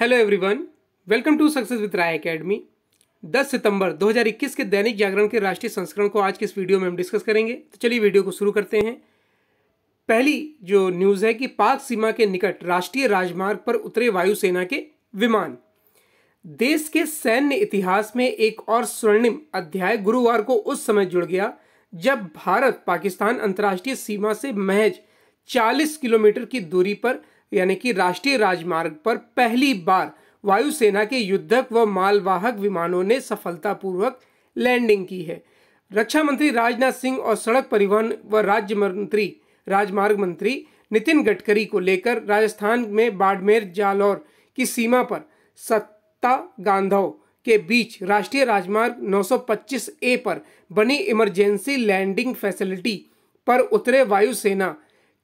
Hello everyone welcome to success with Rai academy 10 सितंबर 2021 के दैनिक जागरण के राष्ट्रीय संस्करण को आज के इस वीडियो में हम डिस्कस करेंगे। तो चलिए वीडियो को शुरू करते हैं। पहली जो न्यूज़ है कि पाक सीमा के निकट राष्ट्रीय राजमार्ग पर उतरे वायुसेना के विमान। देश के सैन्य इतिहास में एक और स्वर्णिम अध्याय गुरुवार को उस समय जुड़ गया, जब भारत पाकिस्तान अंतर्राष्ट्रीय सीमा से महज 40 किलोमीटर की दूरी पर यानी कि राष्ट्रीय राजमार्ग पर पहली बार वायुसेना के युद्धक व मालवाहक विमानों ने सफलतापूर्वक लैंडिंग की है। रक्षा मंत्री राजनाथ सिंह और सड़क परिवहन व राज्य मंत्री, राजमार्ग मंत्री नितिन गडकरी को लेकर राजस्थान में बाड़मेर, जालौर की सीमा पर सत्ता गांधव के बीच राष्ट्रीय राजमार्ग 925 ए पर बनी इमरजेंसी लैंडिंग फैसिलिटी पर उतरे वायुसेना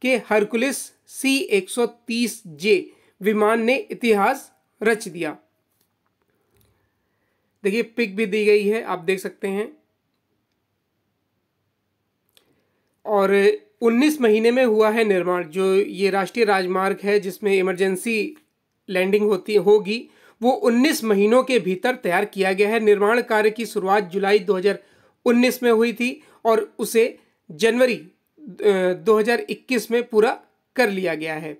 के हरकुलिस सी 130 जे विमान ने इतिहास रच दिया। देखिए, पिक भी दी गई है, आप देख सकते हैं। और 19 महीने में हुआ है निर्माण, जो ये राष्ट्रीय राजमार्ग है, जिसमें इमरजेंसी लैंडिंग होती, होगी, वो 19 महीनों के भीतर तैयार किया गया है। निर्माण कार्य की शुरुआत जुलाई 2019 में हुई थी और उसे जनवरी 2021 में पूरा कर लिया गया है।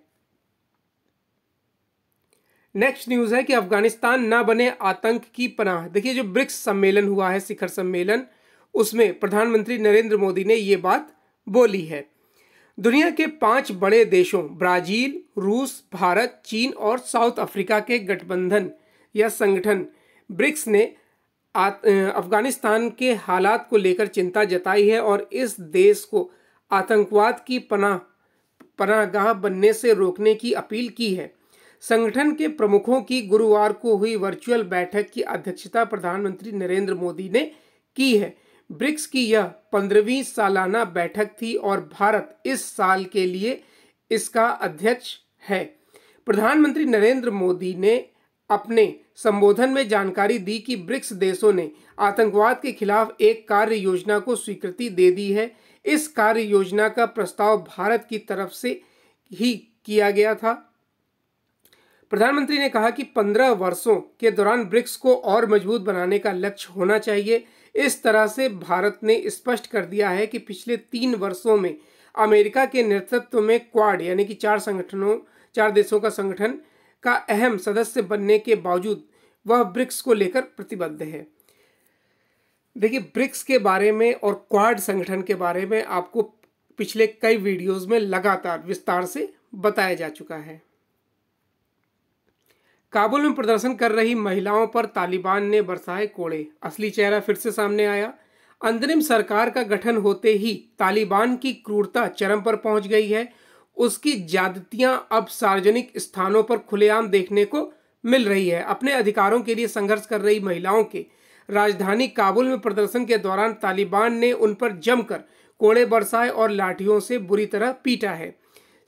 नेक्स्ट न्यूज़ है कि अफ़गानिस्तान ना बने आतंक की पनाह। देखिए, जो ब्रिक्स सम्मेलन हुआ है, शिखर सम्मेलन, उसमें प्रधानमंत्री नरेंद्र मोदी ने ये बात बोली है। दुनिया के पाँच बड़े देशों, ब्राज़ील, रूस, भारत, चीन और साउथ अफ्रीका के गठबंधन या संगठन, ब्रिक्स ने अफ़गानिस्तान के हालात को लेकर चिंता जताई है और इस देश को आतंकवाद की पनाह, पनाहगाह बनने से रोकने की अपील की है। संगठन के प्रमुखों की गुरुवार को हुई वर्चुअल बैठक की अध्यक्षता प्रधानमंत्री नरेंद्र मोदी ने की है। ब्रिक्स की यह पंद्रहवीं सालाना बैठक थी और भारत इस साल के लिए इसका अध्यक्ष है। प्रधानमंत्री नरेंद्र मोदी ने अपने संबोधन में जानकारी दी कि ब्रिक्स देशों ने आतंकवाद के खिलाफ एक कार्य योजना को स्वीकृति दे दी है। इस कार्य योजना का प्रस्ताव भारत की तरफ़ से ही किया गया था। प्रधानमंत्री ने कहा कि 15 वर्षों के दौरान ब्रिक्स को और मज़बूत बनाने का लक्ष्य होना चाहिए। इस तरह से भारत ने स्पष्ट कर दिया है कि पिछले तीन वर्षों में अमेरिका के नेतृत्व में क्वाड, यानी कि चार संगठनों, चार देशों का संगठन का अहम सदस्य बनने के बावजूद, वह ब्रिक्स को लेकर प्रतिबद्ध है। देखिए, ब्रिक्स के बारे में और क्वाड संगठन के बारे में आपको पिछले कई वीडियोस में लगातार विस्तार से बताया जा चुका है। काबुल में प्रदर्शन कर रही महिलाओं पर तालिबान ने बरसाए कोड़े। असली चेहरा फिर से सामने आया। अंतरिम सरकार का गठन होते ही तालिबान की क्रूरता चरम पर पहुँच गई है। उसकी ज्यादतियाँ अब सार्वजनिक स्थानों पर खुलेआम देखने को मिल रही है। अपने अधिकारों के लिए संघर्ष कर रही महिलाओं के राजधानी काबुल में प्रदर्शन के दौरान तालिबान ने उन पर जमकर कोड़े बरसाए और लाठियों से बुरी तरह पीटा है।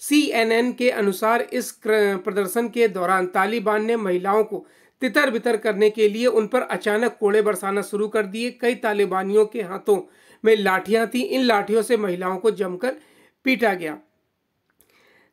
सीएनएन के अनुसार इस प्रदर्शन के दौरान तालिबान ने महिलाओं को तितर बितर करने के लिए उन पर अचानक कोड़े बरसाना शुरू कर दिए। कई तालिबानियों के हाथों में लाठियाँ थी। इन लाठियों से महिलाओं को जमकर पीटा गया।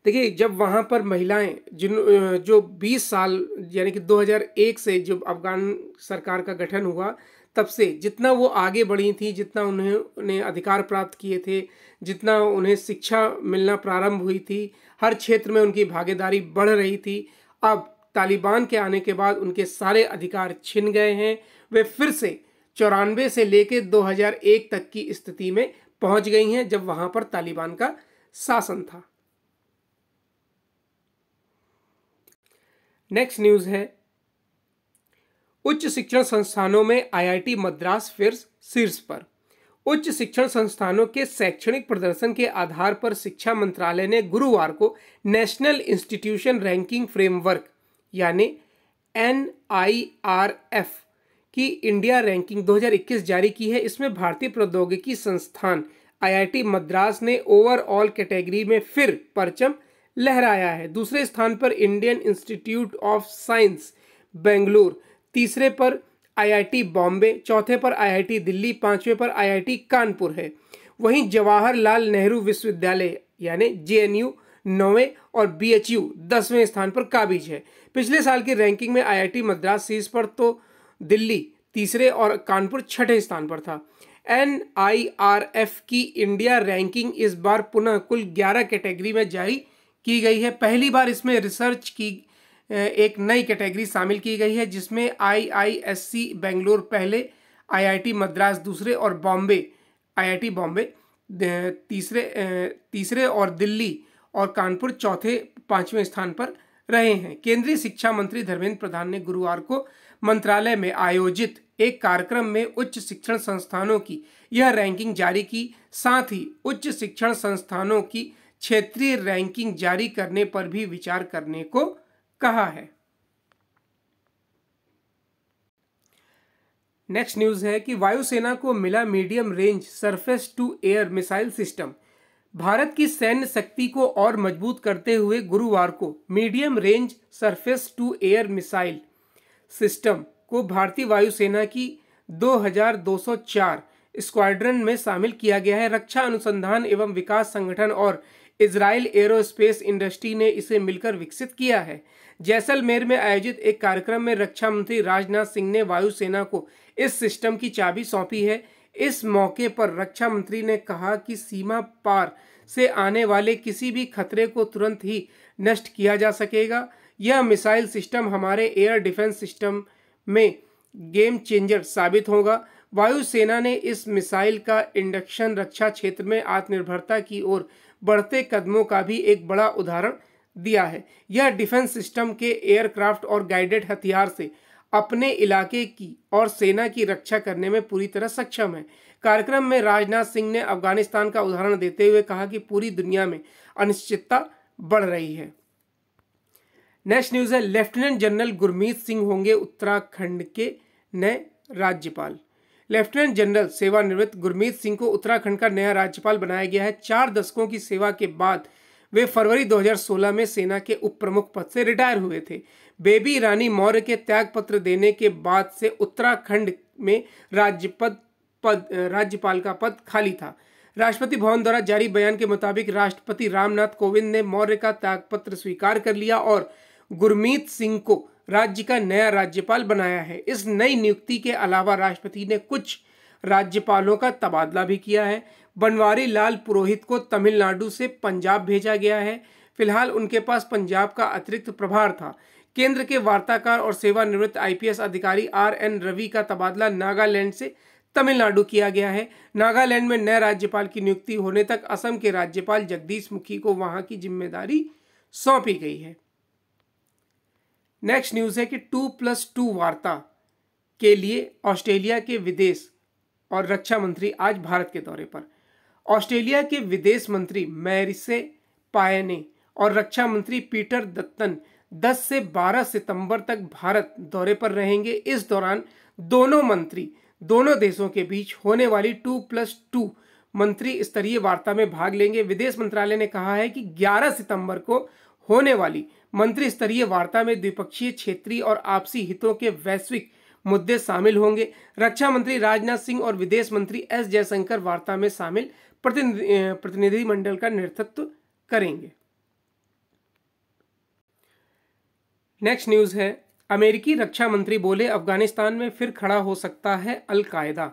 देखिए, जब वहाँ पर महिलाएँ जिन जो 20 साल, यानी कि 2001 से जब अफगान सरकार का गठन हुआ, तब से जितना वो आगे बढ़ी थी, जितना उन्हें उन्हें अधिकार प्राप्त किए थे, जितना उन्हें शिक्षा मिलना प्रारंभ हुई थी, हर क्षेत्र में उनकी भागीदारी बढ़ रही थी। अब तालिबान के आने के बाद उनके सारे अधिकार छिन गए हैं। वे फिर से चौरानवे से लेकर 2001 तक की स्थिति में पहुँच गई हैं, जब वहाँ पर तालिबान का शासन था। नेक्स्ट न्यूज़ है। उच्च शिक्षण संस्थानों में आईआईटी मद्रास फिर शीर्ष पर। उच्च शिक्षण संस्थानों के शैक्षणिक प्रदर्शन के आधार पर शिक्षा मंत्रालय ने गुरुवार को नेशनल इंस्टीट्यूशन रैंकिंग फ्रेमवर्क, यानी एनआईआरएफ की इंडिया रैंकिंग 2021 जारी की है। इसमें भारतीय प्रौद्योगिकी संस्थान आईआईटी मद्रास ने ओवरऑल कैटेगरी में फिर परचम लहराया है। दूसरे स्थान पर Indian Institute of Science, Bengaluru. तीसरे पर आईआईटी बॉम्बे। चौथे पर आईआईटी दिल्ली। पाँचवें पर आईआईटी कानपुर है। वहीं जवाहरलाल नेहरू विश्वविद्यालय, यानी जेएनयू, नौवें और बी एच यू दसवें स्थान पर काबिज है। पिछले साल की रैंकिंग में आईआईटी मद्रास शीर्ष पर तो दिल्ली, तीसरे और कानपुर छठे स्थान पर था। एन आई आर एफ़ की इंडिया रैंकिंग इस बार पुनः कुल 11 कैटेगरी में जारी। की गई है। पहली बार इसमें रिसर्च की एक नई कैटेगरी शामिल की गई है, जिसमें आई आई एस सी बेंगलोर पहले आईआईटी मद्रास दूसरे और बॉम्बे आईआईटी बॉम्बे तीसरे तीसरे और दिल्ली और कानपुर चौथे, पाँचवें स्थान पर रहे हैं। केंद्रीय शिक्षा मंत्री धर्मेंद्र प्रधान ने गुरुवार को मंत्रालय में आयोजित एक कार्यक्रम में उच्च शिक्षण संस्थानों की, यह रैंकिंग जारी की। साथ ही उच्च शिक्षण संस्थानों की क्षेत्रीय रैंकिंग जारी करने पर भी विचार करने को कहा है। नेक्स्ट न्यूज़ है कि वायुसेना को मिला medium range surface to air missile system Bharat की सैन्य शक्ति को और मज़बूत करते हुए गुरुवार को medium range surface to air missile system को भारतीय वायुसेना की 2204 स्क्वाड्रन में शामिल किया गया है। रक्षा अनुसंधान एवं विकास संगठन और इजराइल एरोस्पेस इंडस्ट्री ने इसे मिलकर विकसित किया है। जैसलमेर में आयोजित एक कार्यक्रम में रक्षा मंत्री राजनाथ सिंह ने वायुसेना को इस सिस्टम की चाबी सौंपी है। इस मौके पर रक्षा मंत्री ने कहा कि सीमा पार से आने वाले किसी भी खतरे को तुरंत ही नष्ट किया जा सकेगा। यह मिसाइल सिस्टम हमारे एयर डिफेंस सिस्टम में गेम चेंजर साबित होगा। वायुसेना ने इस मिसाइल का इंडक्शन रक्षा क्षेत्र में आत्मनिर्भरता की ओर बढ़ते कदमों का भी एक बड़ा उदाहरण दिया है। यह डिफेंस सिस्टम के एयरक्राफ्ट और गाइडेड हथियार से अपने इलाके की और सेना की रक्षा करने में पूरी तरह सक्षम है। कार्यक्रम में राजनाथ सिंह ने अफ़गानिस्तान का उदाहरण देते हुए कहा कि पूरी दुनिया में अनिश्चितता बढ़ रही है। नेक्स्ट न्यूज़ है, लेफ्टिनेंट जनरल गुरमीत सिंह होंगे उत्तराखंड के नए राज्यपाल। लेफ्टिनेंट जनरल सेवानिवृत्त गुरमीत सिंह को उत्तराखंड का नया राज्यपाल बनाया गया है। चार दशकों की सेवा के बाद वे फरवरी 2016 में सेना के उप प्रमुख पद से रिटायर हुए थे। बेबी रानी मौर्य के त्याग पत्र देने के बाद से उत्तराखंड में राज्यपद पद, राज्यपाल का पद खाली था। राष्ट्रपति भवन द्वारा जारी बयान के मुताबिक राष्ट्रपति रामनाथ कोविंद ने मौर्य का त्यागपत्र स्वीकार कर लिया और गुरमीत सिंह को राज्य का नया राज्यपाल बनाया है। इस नई नियुक्ति के अलावा राष्ट्रपति ने कुछ राज्यपालों का तबादला भी किया है। बनवारी लाल पुरोहित को तमिलनाडु से पंजाब भेजा गया है। फ़िलहाल उनके पास पंजाब का अतिरिक्त प्रभार था। केंद्र के वार्ताकार और सेवानिवृत्त आईपीएस अधिकारी आर एन रवि का तबादला नागालैंड से तमिलनाडु किया गया है। नागालैंड में नए राज्यपाल की नियुक्ति होने तक असम के राज्यपाल जगदीश मुखी को वहाँ की ज़िम्मेदारी सौंपी गई है। नेक्स्ट न्यूज़ है कि टू प्लस टू वार्ता के लिए ऑस्ट्रेलिया के विदेश और रक्षा मंत्री आज भारत के दौरे पर। ऑस्ट्रेलिया के विदेश मंत्री मैरिसे पायने और रक्षा मंत्री पीटर दत्तन 10 से 12 सितंबर तक भारत दौरे पर रहेंगे। इस दौरान दोनों मंत्री, दोनों देशों के बीच होने वाली टू प्लस टू मंत्री स्तरीय वार्ता में भाग लेंगे। विदेश मंत्रालय ने कहा है कि 11 सितंबर को होने वाली मंत्री स्तरीय वार्ता में द्विपक्षीय, क्षेत्रीय और आपसी हितों के वैश्विक मुद्दे शामिल होंगे। रक्षा मंत्री राजनाथ सिंह और विदेश मंत्री एस जयशंकर वार्ता में शामिल प्रतिनिधिमंडल का नेतृत्व करेंगे। नेक्स्ट न्यूज़ है, अमेरिकी रक्षा मंत्री बोले, अफ़गानिस्तान में फिर खड़ा हो सकता है अलकायदा।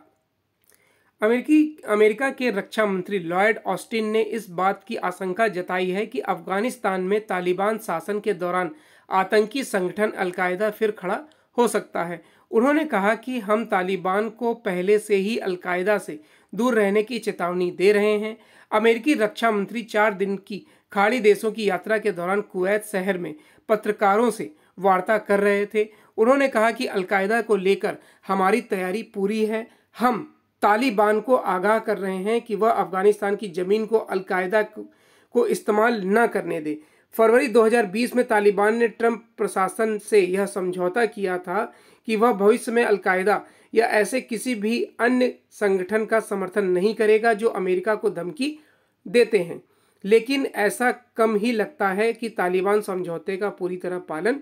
अमेरिकी, अमेरिका के रक्षा मंत्री लॉयड ऑस्टिन ने इस बात की आशंका जताई है कि अफ़गानिस्तान में तालिबान शासन के दौरान आतंकी संगठन अलकायदा फिर खड़ा हो सकता है। उन्होंने कहा कि हम तालिबान को पहले से ही अलकायदा से दूर रहने की चेतावनी दे रहे हैं। अमेरिकी रक्षा मंत्री चार दिन की खाड़ी देशों की यात्रा के दौरान कुवैत शहर में पत्रकारों से वार्ता कर रहे थे। उन्होंने कहा कि अलकायदा को लेकर हमारी तैयारी पूरी है। हम तालिबान को आगाह कर रहे हैं कि वह अफ़गानिस्तान की ज़मीन को अलकायदा को इस्तेमाल न करने दे। फरवरी 2020 में तालिबान ने ट्रंप प्रशासन से यह समझौता किया था कि वह भविष्य में अलकायदा या ऐसे किसी भी अन्य संगठन का समर्थन नहीं करेगा जो अमेरिका को धमकी देते हैं। लेकिन ऐसा कम ही लगता है कि तालिबान समझौते का पूरी तरह पालन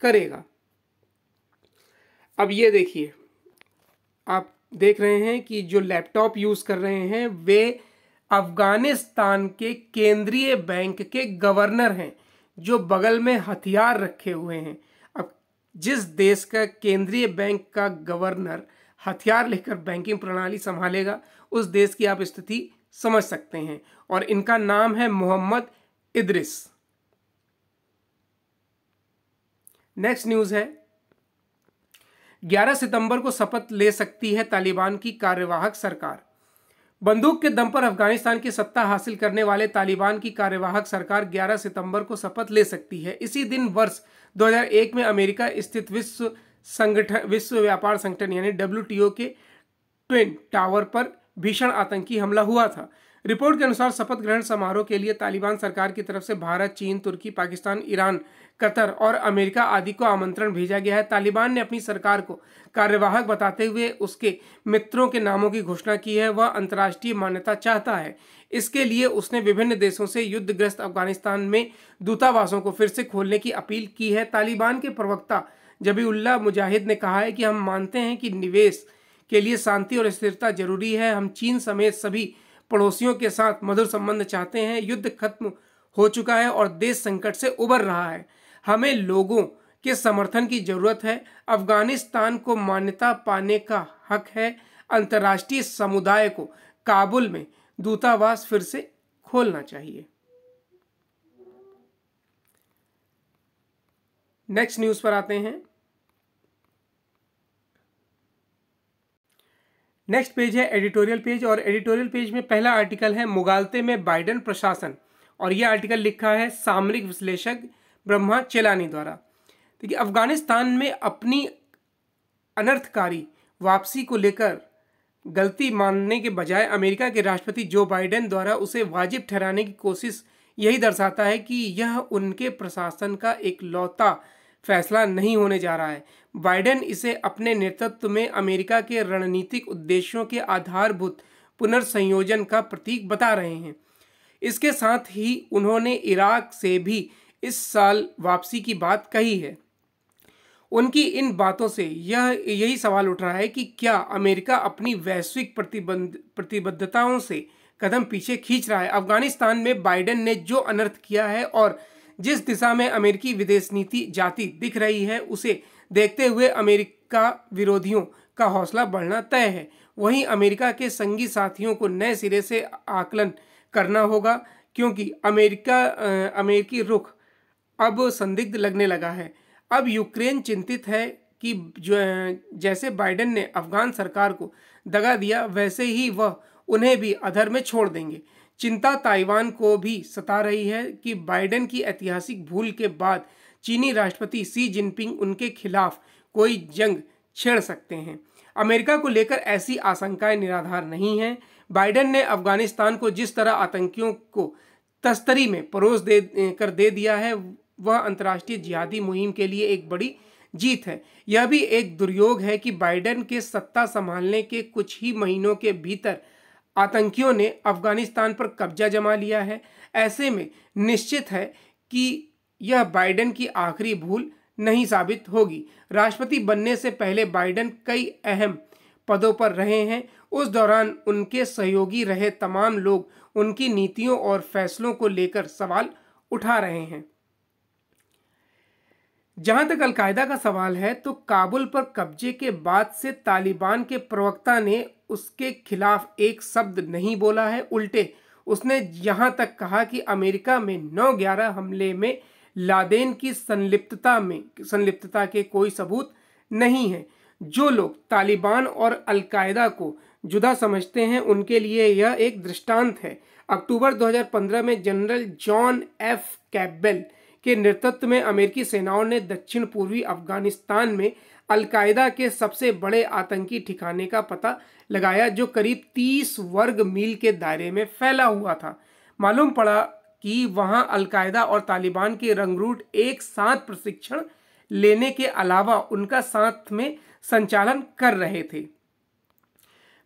करेगा। अब ये देखिए, आप देख रहे हैं कि जो लैपटॉप यूज़ कर रहे हैं, वे अफ़गानिस्तान के केंद्रीय बैंक के गवर्नर हैं, जो बगल में हथियार रखे हुए हैं। अब जिस देश का केंद्रीय बैंक का गवर्नर हथियार लेकर बैंकिंग प्रणाली संभालेगा, उस देश की आप स्थिति समझ सकते हैं। और इनका नाम है मोहम्मद इद्रिस। नेक्स्ट न्यूज़ है 11 सितंबर को शपथ ले सकती है तालिबान की कार्यवाहक सरकार। बंदूक के दम पर अफ़गानिस्तान की सत्ता हासिल करने वाले तालिबान की कार्यवाहक सरकार 11 सितंबर को शपथ ले सकती है। इसी दिन वर्ष 2001 में अमेरिका स्थित विश्व संगठन, विश्व व्यापार संगठन यानी डब्ल्यूटीओ के ट्विन टावर पर भीषण आतंकी हमला हुआ था। रिपोर्ट के अनुसार शपथ ग्रहण समारोह के लिए तालिबान सरकार की तरफ़ से भारत, चीन, तुर्की, पाकिस्तान, ईरान कतर और अमेरिका आदि को आमंत्रण भेजा गया है। तालिबान ने अपनी सरकार को कार्यवाहक बताते हुए उसके मित्रों के नामों की घोषणा की है। वह अंतर्राष्ट्रीय मान्यता चाहता है। इसके लिए उसने विभिन्न देशों से युद्धग्रस्त अफ़गानिस्तान में दूतावासों को फिर से खोलने की अपील की है। तालिबान के प्रवक्ता जबीउल्ला मुजाहिद ने कहा है कि हम मानते हैं कि निवेश के लिए शांति और स्थिरता ज़रूरी है। हम चीन समेत सभी पड़ोसियों के साथ मधुर संबंध चाहते हैं। युद्ध खत्म हो चुका है और देश संकट से उबर रहा है। हमें लोगों के समर्थन की ज़रूरत है। अफ़गानिस्तान को मान्यता पाने का हक है। अंतर्राष्ट्रीय समुदाय को काबुल में दूतावास फिर से खोलना चाहिए। नेक्स्ट न्यूज़ पर आते हैं। नेक्स्ट पेज है एडिटोरियल पेज और एडिटोरियल पेज में पहला आर्टिकल है, मुगालते में बाइडन प्रशासन। और यह आर्टिकल लिखा है सामरिक विश्लेषक ब्रह्मा चेलानी द्वारा। देखिए, अफ़गानिस्तान में अपनी अनर्थकारी वापसी को लेकर गलती मानने के बजाय अमेरिका के राष्ट्रपति जो बाइडेन द्वारा उसे वाजिब ठहराने की कोशिश यही दर्शाता है कि यह उनके प्रशासन का एक लौता फैसला नहीं होने जा रहा है। बाइडेन इसे अपने नेतृत्व में अमेरिका के रणनीतिक उद्देश्यों के आधारभूत पुनर्संयोजन का प्रतीक बता रहे हैं। इसके साथ ही उन्होंने इराक से भी इस साल वापसी की बात कही है। उनकी इन बातों से यह, यही सवाल उठ रहा है कि क्या अमेरिका अपनी वैश्विक प्रतिबंध, प्रतिबद्धताओं से कदम पीछे खींच रहा है? अफ़गानिस्तान में बाइडेन ने जो अनर्थ किया है और जिस दिशा में अमेरिकी विदेश नीति जाती दिख रही है, उसे देखते हुए अमेरिका विरोधियों का हौसला बढ़ना तय है। वहीं अमेरिका के संगी साथियों को नए सिरे से आकलन करना होगा, क्योंकि अमेरिका अमेरिकी रुख अब संदिग्ध लगने लगा है। अब यूक्रेन चिंतित है कि जो, जैसे बाइडेन ने अफगान सरकार को दगा दिया, वैसे ही वह उन्हें भी अधर में छोड़ देंगे। चिंता ताइवान को भी सता रही है कि बाइडेन की ऐतिहासिक भूल के बाद चीनी राष्ट्रपति सी जिनपिंग उनके खिलाफ कोई जंग छेड़ सकते हैं। अमेरिका को लेकर ऐसी आशंकाएँ निराधार नहीं हैं। बाइडेन ने अफ़गानिस्तान को जिस तरह आतंकियों को तस्तरी में परोस दे, कर दे दिया है वह अंतर्राष्ट्रीय जिहादी मुहिम के लिए एक बड़ी जीत है। यह भी एक दुर्योग है कि बाइडेन के सत्ता संभालने के कुछ ही महीनों के भीतर आतंकियों ने अफ़गानिस्तान पर कब्जा जमा लिया है। ऐसे में निश्चित है कि यह बाइडेन की आखिरी भूल नहीं साबित होगी। राष्ट्रपति बनने से पहले बाइडेन कई अहम पदों पर रहे हैं। उस दौरान उनके सहयोगी रहे तमाम लोग उनकी नीतियों और फैसलों को लेकर सवाल उठा रहे हैं। जहाँ तक अलकायदा का सवाल है तो काबुल पर कब्जे के बाद से तालिबान के प्रवक्ता ने उसके खिलाफ एक शब्द नहीं बोला है, उल्टे। उसने यहाँ तक कहा कि अमेरिका में 9/11 हमले में लादेन की संलिप्तता में, संलिप्तता के कोई सबूत नहीं है। जो लोग तालिबान और अलकायदा को जुदा समझते हैं, उनके लिए यह एक दृष्टांत है। अक्टूबर 2015 में जनरल जॉन एफ़ कैबेल के नेतृत्व में अमेरिकी सेनाओं ने दक्षिण पूर्वी अफ़गानिस्तान में अलकायदा के सबसे बड़े आतंकी ठिकाने का पता लगाया, जो करीब 30 वर्ग मील के दायरे में फैला हुआ था। मालूम पड़ा कि वहाँ अलकायदा और तालिबान के रंगरूट एक साथ प्रशिक्षण लेने के अलावा उनका साथ में संचालन कर रहे थे।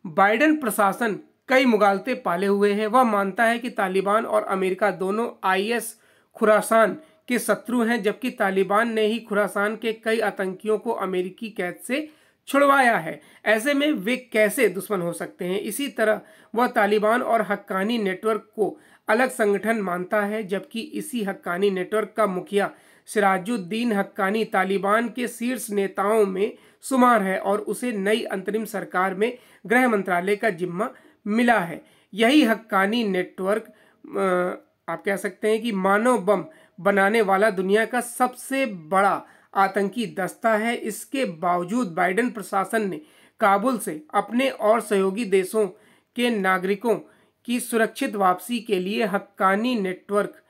बाइडन प्रशासन कई मुगालते पाले हुए हैं। वह मानता है कि तालिबान और अमेरिका दोनों आईएस खुरासान के शत्रु हैं, जबकि तालिबान ने ही खुरासान के कई आतंकियों को अमेरिकी कैद से छुड़वाया है। ऐसे में वे कैसे दुश्मन हो सकते हैं? इसी तरह वह तालिबान और हक्कानी नेटवर्क को अलग संगठन मानता है, जबकि इसी हक्कानी नेटवर्क का मुखिया सिराजुद्दीन हक्कानी तालिबान के शीर्ष नेताओं में शुमार है और उसे नई अंतरिम सरकार में गृह मंत्रालय का जिम्मा मिला है। यही हक्कानी नेटवर्क आप कह सकते हैं कि मानव बम बनाने वाला दुनिया का सबसे बड़ा आतंकी दस्ता है। इसके बावजूद बाइडेन प्रशासन ने काबुल से अपने और सहयोगी देशों के नागरिकों की सुरक्षित वापसी के लिए हक्कानी नेटवर्क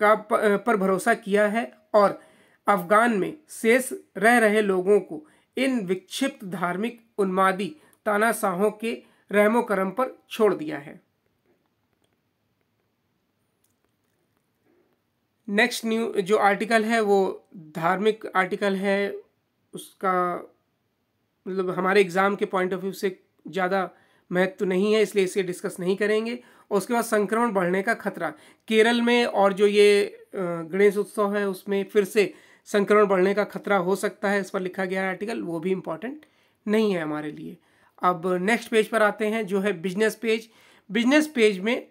का पर भरोसा किया है और अफगान में शेष रह रहे लोगों को इन विक्षिप्त धार्मिक उन्मादी तानाशाहों के रहमो करम पर छोड़ दिया है। नेक्स्ट न्यू जो आर्टिकल है, वो धार्मिक आर्टिकल है, उसका मतलब हमारे एग्ज़ाम के पॉइंट ऑफ़ व्यू से ज़्यादा महत्व तो नहीं है, इसलिए इसे डिस्कस नहीं करेंगे। और उसके बाद संक्रमण बढ़ने का खतरा। केरल में और जो ये गणेश उत्सव है, उसमें फिर से संक्रमण बढ़ने का खतरा हो सकता है, इस पर लिखा गया आर्टिकल वो भी इंपॉर्टेंट नहीं है हमारे लिए। अब नेक्स्ट पेज पर आते हैं, जो है बिज़नेस पेज बिज़नेस पेज में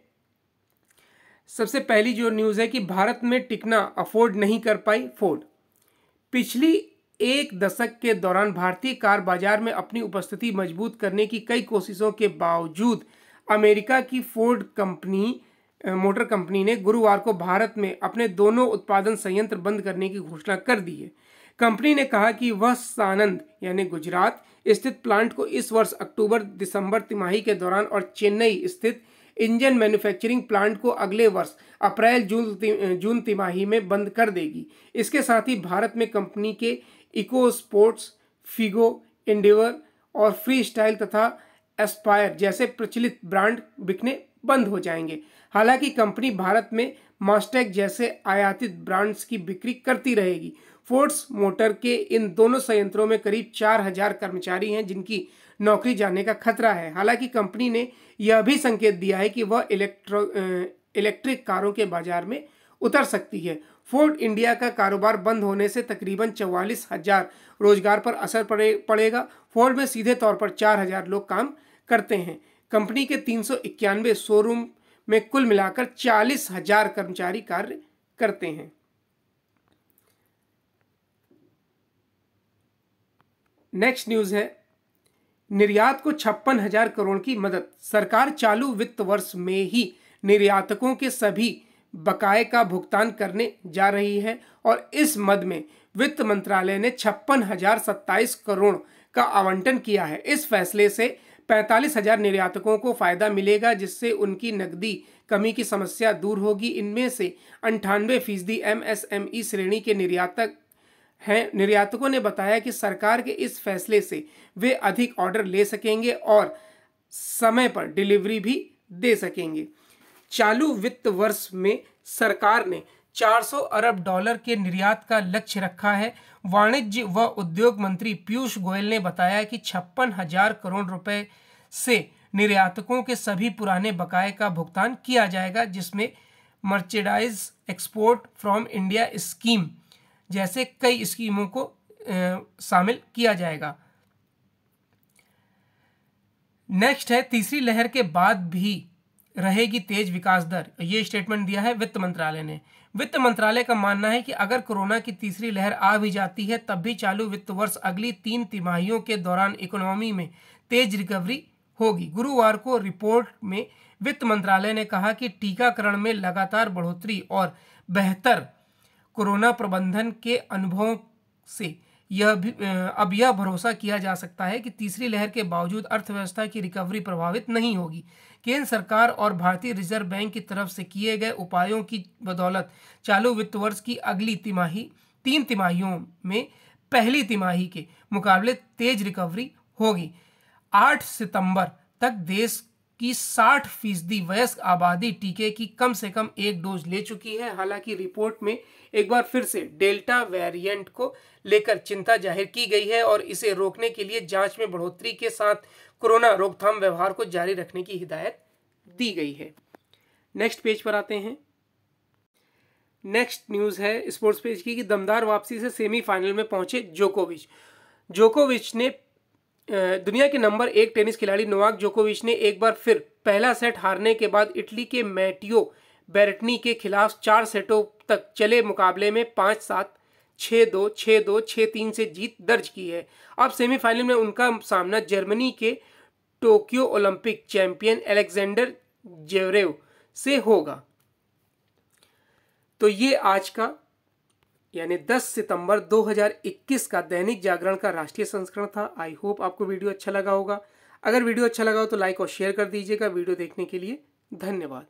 सबसे पहली जो न्यूज़ है कि भारत में टिकना अफोर्ड नहीं कर पाई फोर्ड। पिछली एक दशक के दौरान भारतीय कार बाज़ार में अपनी उपस्थिति मज़बूत करने की कई कोशिशों के बावजूद अमेरिका की फोर्ड कंपनी मोटर कंपनी ने गुरुवार को भारत में अपने दोनों उत्पादन संयंत्र बंद करने की घोषणा कर दी है। कंपनी ने कहा कि वह सानंद, यानी गुजरात, स्थित प्लांट को इस वर्ष अक्टूबर दिसंबर तिमाही के दौरान और चेन्नई स्थित इंजन मैन्युफैक्चरिंग प्लांट को अगले वर्ष अप्रैल, जून जून तिमाही में बंद कर देगी। इसके साथ ही भारत में कंपनी के इको स्पोर्ट्स फिगो इंडिवर और फ्री स्टाइल तथा एस्पायर जैसे प्रचलित ब्रांड बिकने बंद हो जाएँगे। हालाँकि कंपनी भारत में मास्टैग जैसे आयातित ब्रांड्स की बिक्री करती रहेगी। फोर्ट्स मोटर के इन दोनों संयंत्रों में करीब चार हज़ार कर्मचारी हैं, जिनकी नौकरी जाने का खतरा है। हालाँकि कंपनी ने यह भी संकेत दिया है कि वह इलेक्ट्रो इलेक्ट्रिक कारों के बाज़ार में उतर सकती है। फोर्ड इंडिया का कारोबार बंद होने से तकरीबन चौवालीस हज़ार रोज़गार पर असर पड़े, पड़ेगा। फोर्ड में सीधे तौर पर चार हज़ार लोग काम करते हैं। कंपनी के तीन सौ इक्यानवे शोरूम में कुल मिलाकर चालीस हज़ार कर्मचारी कार्य करते हैं। नेक्स्ट न्यूज़ है निर्यात को छप्पन हज़ार करोड़ की मदद। सरकार चालू वित्त वर्ष में ही निर्यातकों के सभी बकाए का भुगतान करने जा रही है और इस मद में वित्त मंत्रालय ने छप्पन हज़ार सत्ताईस करोड़ का आवंटन किया है। इस फैसले से पैंतालीस हज़ार निर्यातकों को फ़ायदा मिलेगा, जिससे उनकी नकदी कमी की समस्या दूर होगी। इनमें से अंठानवे फ़ीसदी एमएसएमई श्रेणी के निर्यातक हैं। निर्यातकों ने बताया कि सरकार के इस फैसले से वे अधिक ऑर्डर ले सकेंगे और समय पर डिलीवरी भी दे सकेंगे। चालू वित्त वर्ष में सरकार ने 400 अरब डॉलर के निर्यात का लक्ष्य रखा है। वाणिज्य व उद्योग मंत्री पीयूष गोयल ने बताया कि छप्पन हज़ार करोड़ रुपए से निर्यातकों के सभी पुराने बकाए का भुगतान किया जाएगा, जिसमें merchandise export from India scheme जैसे कई स्कीमों को शामिल किया जाएगा। नेक्स्ट है, तीसरी लहर के बाद भी रहेगी तेज विकास दर। ये स्टेटमेंट दिया है वित्त मंत्रालय ने। वित्त मंत्रालय का मानना है कि अगर कोरोना की तीसरी लहर आ भी जाती है, तब भी चालू वित्त वर्ष अगली तीन तिमाहियों के दौरान इकोनॉमी में तेज रिकवरी होगी। गुरुवार को रिपोर्ट में वित्त मंत्रालय ने कहा कि टीकाकरण में लगातार बढ़ोतरी और बेहतर कोरोना प्रबंधन के अनुभवों से यह अब यह भरोसा किया जा सकता है कि तीसरी लहर के बावजूद अर्थव्यवस्था की रिकवरी प्रभावित नहीं होगी। केंद्र सरकार और भारतीय रिज़र्व बैंक की तरफ़ से किए गए उपायों की बदौलत चालू वित्त वर्ष की अगली तिमाही, तीन तिमाहियों में पहली तिमाही के मुकाबले तेज रिकवरी होगी। आठ सितंबर तक देश की 60 फ़ीसदी वयस्क आबादी टीके की कम से कम एक डोज ले चुकी है। हालाँकि रिपोर्ट में एक बार फिर से डेल्टा वेरिएंट को लेकर चिंता ज़ाहिर की गई है और इसे रोकने के लिए जाँच में बढ़ोतरी के साथ कोरोना रोकथाम व्यवहार को जारी रखने की हिदायत दी गई है। नेक्स्ट पेज पर आते हैं। नेक्स्ट न्यूज़ है स्पोर्ट्स पेज की कि दमदार वापसी से सेमीफाइनल में पहुँचे जोकोविच। जोकोविच ने दुनिया के नंबर एक टेनिस खिलाड़ी नोवाक जोकोविच ने एक बार फिर पहला सेट हारने के बाद इटली के मैटियो बेरटनी के खिलाफ चार सेटों तक चले मुकाबले में पाँच सात, छः दो छः दो, छः तीन से जीत दर्ज की है। अब सेमीफाइनल में उनका सामना जर्मनी के Tokyo Olympic champion Alexander Zverev से होगा। तो ये आज का यानी 10 सितंबर 2021 का दैनिक जागरण का राष्ट्रीय संस्करण था। आई होप आपको वीडियो अच्छा लगा होगा। अगर वीडियो अच्छा लगा हो तो लाइक और शेयर कर दीजिएगा। वीडियो देखने के लिए धन्यवाद।